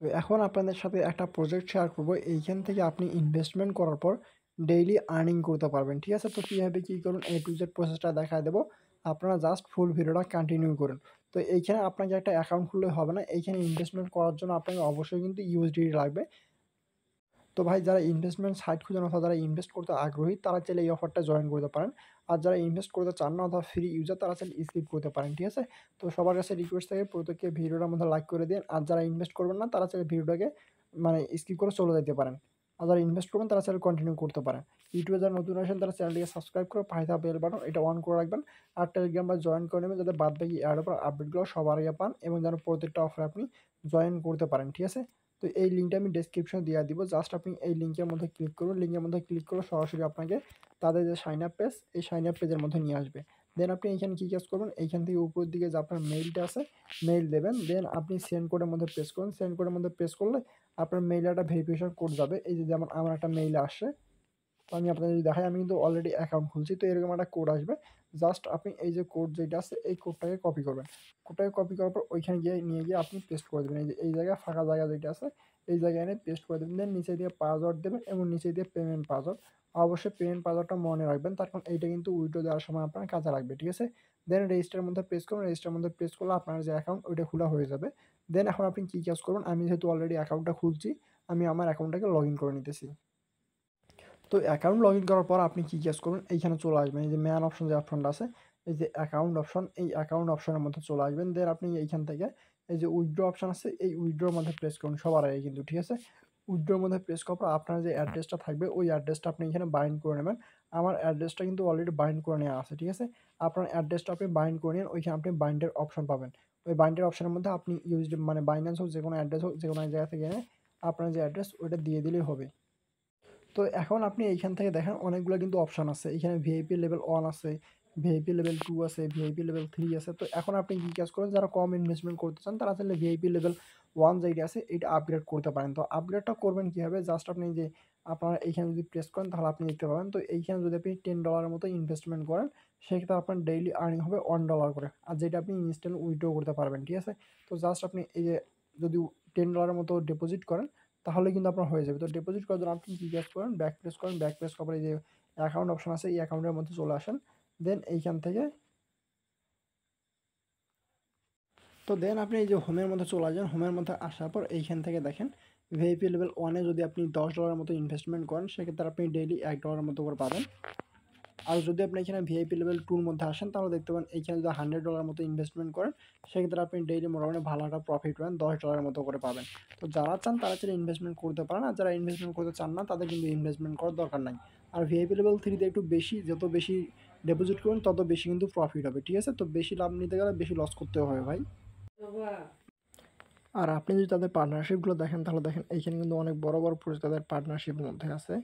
তো এখন আপনাদের সাথে একটা প্রজেক্ট শেয়ার করব। এইখান থেকে আপনি ইনভেস্টমেন্ট করার পর ডেইলি আর্নিং করতে পারবেন, ঠিক আছে? তো কীভাবে কী করুন এ টু জেড প্রসেসটা দেখায় দেবো। আপনারা জাস্ট ফুল ভিডিওটা কন্টিনিউ করুন। তো এইখানে আপনাকে একটা অ্যাকাউন্ট খুললে হবে না। এইখানে ইনভেস্টমেন্ট করার জন্য আপনাকে অবশ্যই কিন্তু ইউএসডি লাগবে। তো ভাই যারা ইনভেস্টমেন্ট সাইট খুঁজেন অথবা যারা ইনভেস্ট করতে আগ্রহী, তারা চাইলে এই অফারটা জয়েন করতে পারেন। আর যারা ইনভেস্ট করতে চান না অথবা ফ্রি ইউজার তারা চাইলে স্কিপ করতে পারেন, ঠিক আছে? তো সবার কাছে রিকোয়েস্ট থাকে, প্রত্যেককে ভিডিওটার মধ্যে লাইক করে দিন। আর যারা ইনভেস্ট করবেন না, তারা চাইলে ভিডিওটাকে মানে স্কিপ করে চলে যেতে পারেন। আর যারা ইনভেস্ট করবেন, তারা চাইলে কন্টিনিউ করতে পারেন। ইউটিউবে যারা নতুন আসেন, তারা চ্যানেলটিকে সাবস্ক্রাইব করে পাইথা বেল বাটন এটা অন করে রাখবেন। আর টেলিগ্রামটা জয়েন করে নেবেন, যাতে বাদ বাকি অ্যাড ওপর আপডেটগুলো সবার আগে পান এবং যেন প্রত্যেকটা অফার আপনি জয়েন করতে পারেন, ঠিক আছে? তো এই লিঙ্কটা আমি ডিসক্রিপশনে দিয়ে দিব। জাস্ট আপনি এই লিঙ্কের মধ্যে ক্লিক করুন। লিঙ্কের মধ্যে ক্লিক করে সরাসরি আপনাকে তাদের যে সাইন আপ পেজ এই সাইন আপ পেজের মধ্যে নিয়ে আসবে। দেন আপনি এইখানে কী কাজ করবেন? এইখান থেকে উপরের দিকে যে আপনার মেইলটা আছে মেইল দেবেন। দেন আপনি সেন্ড কোডের মধ্যে প্রেস করুন। সেন্ড কোডের মধ্যে প্রেস করলে আপনার মেইলে একটা ভেরিফিকেশন কোড যাবে। এই যে যেমন আমার একটা মেইল আসে তো আমি আপনাদের যদি দেখাই, আমি কিন্তু অলরেডি অ্যাকাউন্ট খুলছি, তো এরকম একটা কোড আসবে। জাস্ট আপনি এই যে কোড যেটা আছে, এই কোডটাকে কপি করবেন। কোডটাকে কপি করার পর ওইখানে গিয়ে নিয়ে গিয়ে আপনি পেস্ট করে দেবেন। এই যে, এই জায়গায় ফাঁকা জায়গা যেটা আছে, এই জায়গায় এনে পেস্ট করে দেবেন। দেন নিচে দিয়ে পাসওয়ার্ড দেবেন এবং নিচে দিয়ে পেমেন্ট পাসওয়ার্ড অবশ্যই পেমেন্ট পাসওয়ার্ডটা মনে রাখবেন। তার কারণ এইটা কিন্তু উইড্রো দেওয়ার সময় আপনার কাজে লাগবে, ঠিক আছে? দেন রেজিস্টারের মধ্যে প্রেস করুন। রেজিস্টারের মধ্যে প্রেস করলে আপনার যে অ্যাকাউন্ট ওইটা খোলা হয়ে যাবে। দেন এখন আপনি কী কাজ করবেন? আমি যেহেতু অলরেডি অ্যাকাউন্টটা খুলছি, আমি আমার অ্যাকাউন্টটাকে লগ ইন করে নিতেছি। তো অ্যাকাউন্ট লগ ইন করার পর আপনি কী কাজ করবেন এইখানে চলে আসবেন। এই যে ম্যান অপশন যে অপশনটা আছে, এই যে অ্যাকাউন্ট অপশন এই অ্যাকাউন্ট অপশনের মধ্যে চলে আসবেন। দেন আপনি এইখান থেকে এই যে উইড্রো অপশন আছে, এই উইথড্রোর মধ্যে প্রেস করুন সবার আগে কিন্তু, ঠিক আছে? উইথড্রোর মধ্যে প্রেস করার পর আপনার যে অ্যাড্রেসটা থাকবে, ওই অ্যাড্রেসটা আপনি এখানে বাইন্ড করে নেবেন। আমার অ্যাড্রেসটা কিন্তু অলরেডি বাইন্ড করে নেওয়া আছে, ঠিক আছে? আপনার অ্যাড্রেসটা আপনি বাইন্ড করে নিন ওইখানে আপনি বাইন্ডের অপশন পাবেন। ওই বাইন্ডের অপশনের মধ্যে আপনি ইউজ মানে বাইন্যান্স হোক যে কোনো অ্যাড্রেস হোক যে কোনো জায়গা থেকে এনে আপনার যে অ্যাড্রেস ওইটা দিয়ে দিলেই হবে। তো এখন আপনি এইখান থেকে দেখেন অনেকগুলো কিন্তু অপশান আছে। এখানে ভিআইপি লেভেল ওয়ান আছে ভিআইপি লেভেল টু আছে ভিআইপি লেভেল থ্রি আছে। তো এখন আপনি কী কাজ করেন, যারা কম ইনভেস্টমেন্ট করতে চান, তারা চাইলে ভিআইপি লেভেল ওয়ান যেটা আছে, এটা আপগ্রেড করতে পারেন। তো আপগ্রেডটা করবেন কীভাবে? জাস্ট আপনি যে আপনারা এইখানে যদি প্রেস করেন, তাহলে আপনি দেখতে পাবেন। তো এইখানে যদি আপনি টেন ডলারের মতো ইনভেস্টমেন্ট করেন, সেক্ষেত্রে আপনার ডেইলি আর্নিং হবে ওয়ান ডলার করে। আর যেটা আপনি ইনস্ট্যান্ট উইথড্র করতে পারবেন, ঠিক আছে? তো জাস্ট আপনি এই যে যদি টেন ডলারের মতো ডিপোজিট করেন তাহলে কিন্তু আপনার হয়ে যাবে। তো ডিপোজিট করার জন্য আপনি কী কাজ করেন? ব্যাক প্রেস করেন। ব্যাক প্রেস করার যে অ্যাকাউন্ট অপশন আছে, এই অ্যাকাউন্টের মধ্যে চলে আসেন। দেন এইখান থেকে তো দেন আপনি এই যে হোমের মধ্যে চলে আসেন। হোমের মধ্যে আসার পর এইখান থেকে দেখেন ভিআইপি লেভেল ওয়ানে যদি আপনি দশ ডলারের মতো ইনভেস্টমেন্ট করেন, সেক্ষেত্রে আপনি ডেইলি এক ডলারের মতো করে পাবেন। আর যদি আপনি এখানে ভিআইপি লেভেল টুর মধ্যে আসেন, তাহলে দেখতে পান এখানে যদি হান্ড্রেড ডলার মতো ইনভেস্টমেন্ট করেন, সেক্ষেত্রে আপনি ডেইলি মোটামুটি ভালো একটা প্রফিট পাবেন, দশ ডলারের মতো করে পাবেন। তো যারা চান তারা চাইলে ইনভেস্টমেন্ট করতে পারেন, আর যারা ইনভেস্টমেন্ট করতে চান না, তাদের কিন্তু ইনভেস্টমেন্ট করার দরকার নাই। আর ভিআইপি লেভেল থ্রিতে একটু বেশি, যত বেশি ডিপোজিট করুন তত বেশি কিন্তু প্রফিট হবে, ঠিক আছে? তো বেশি লাভ নিতে গেলে বেশি লস করতে হবে ভাই। আর আপনি যদি তাদের পার্টনারশিপগুলো দেখেন, তাহলে দেখেন এইখানে কিন্তু অনেক বড় বড় প্রজেক্ট তাদের পার্টনারশিপের মধ্যে আছে।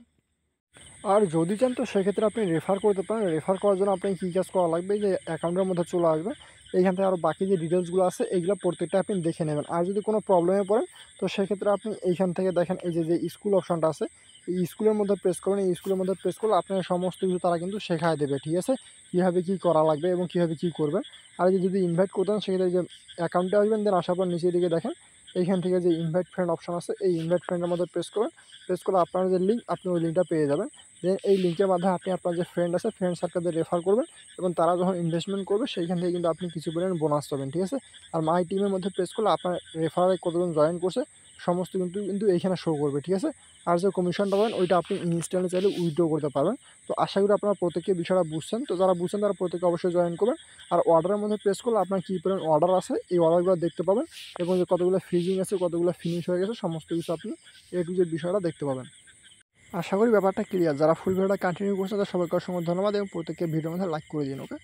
আর যদি চান তো সেক্ষেত্রে আপনি রেফার করতে পারেন। রেফার করার জন্য আপনি কী কাজ করা লাগবে? যে অ্যাকাউন্টের মধ্যে চলে আসবে। এইখান থেকে আরও বাকি যে ডিটেলসগুলো আছে, এইগুলো প্রত্যেকটা আপনি দেখে নেবেন। আর যদি কোনো প্রবলেমে পড়েন, তো সেক্ষেত্রে আপনি এইখান থেকে দেখেন, এই যে যে স্কুল অপশানটা আছে, এই স্কুলের মধ্যে প্রেস করবেন। এই স্কুলের মধ্যে প্রেস করলে আপনার সমস্ত কিছু তারা কিন্তু শেখায় দেবে, ঠিক আছে? কীভাবে কী করা লাগবে এবং কীভাবে কী করবেন? আর যদি ইনভাইট করতেন সেক্ষেত্রে যে অ্যাকাউন্টে আসবেন দেন আসার পর নিচের দিকে দেখেন, এইখান থেকে যে ইনভাইট ফ্রেন্ড অপশান আছে, এই ইনভাইট ফ্রেন্ডের মধ্যে প্রেস করবেন। প্রেস করলে আপনার যে লিঙ্ক আপনি ওই লিঙ্কটা পেয়ে যাবেন। দেন এই লিঙ্কের মাধ্যমে আপনি আপনার যে ফ্রেন্ড আছে ফ্রেন্ড সার্কেলদের রেফার করবেন এবং তারা যখন ইনভেস্টমেন্ট করবে, সেইখান থেকে কিন্তু আপনি কিছু পরিমাণ বোনাস পাবেন, ঠিক আছে? আর মাই টিমের মধ্যে প্রেস করলে আপনার রেফারে কতজন জয়েন করছে, সমস্ত কিন্তু কিন্তু এইখানে শো করবে, ঠিক আছে? আর যে কমিশনটা পাবেন, ওইটা আপনি ইনস্ট্যান্টলি চাইলে উইথড্র করতে পারবেন। তো আশা করি আপনারা প্রত্যেকে বিষয়টা বুঝছেন। তো যারা বুঝছেন, তারা প্রত্যেকে অবশ্যই জয়েন করবেন। আর অর্ডারের মধ্যে প্রেস করলে আপনার কী পরিমাণ অর্ডার আছে, এই অর্ডারগুলো দেখতে পাবেন এবং যে কতগুলো ফ্রিজিং আছে, কতগুলো ফিনিশ হয়ে গেছে, সমস্ত কিছু আপনি এ টু বিষয়টা দেখতে পাবেন। আশা করি ব্যাপারটা ক্লিয়ার যারা ফুল ভিডিওটা কন্টিনিউ করছে, তাদের সবাইকে অসংখ্য ধন্যবাদ এবং প্রত্যেককে ভিডিওর মধ্যে লাইক করে দিন ওকে